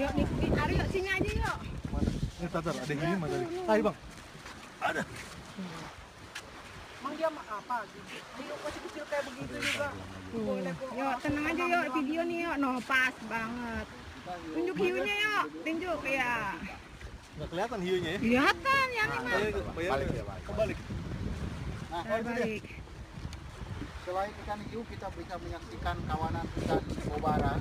Yuk, nih, Ari, yuk sini aja yuk. Ini eh, tatar, ada yang ini mana tadi. Ayo bang. Ada. Emang dia apa? dia masih kecil kayak begitu juga. Yuk, tenang aja yuk, video nih yuk. No, pas banget. Tunjuk hiunya yuk, tunjuk ya. Nggak kelihatan hiunya ya. Kelihatan yang ini mah. Balik ya, balik. Nah, balik. selain ikan hiu kita bisa menyaksikan kawanan ikan bobara.